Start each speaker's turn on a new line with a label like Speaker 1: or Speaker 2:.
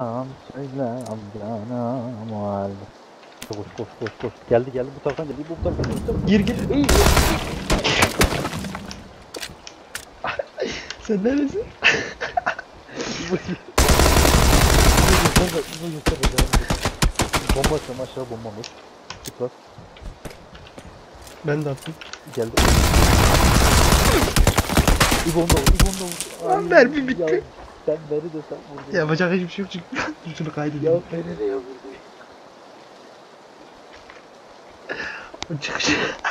Speaker 1: Am söyle amcana muhal. Koş koş koş koş. Geldi geldi bu taraftan geldi. Bu taraftan geldi. Bu taraftan.
Speaker 2: Gir gir. İyi. Sen neredesin?
Speaker 1: Bu yukarıda, bu yukarıda. Bomba atacağım aşağı bombamız. Süper.
Speaker 2: Ben de attım.
Speaker 1: Geldi. İbon da vur, İbon da vur.
Speaker 2: Mermi bitti.
Speaker 1: Ya Sen beni de sen vurdun.
Speaker 2: Yapacak hiçbir şey yok çünkü. Şunu
Speaker 1: Ya
Speaker 2: kaydedeyim.
Speaker 1: beni de ya vurdun.
Speaker 2: Çıkış.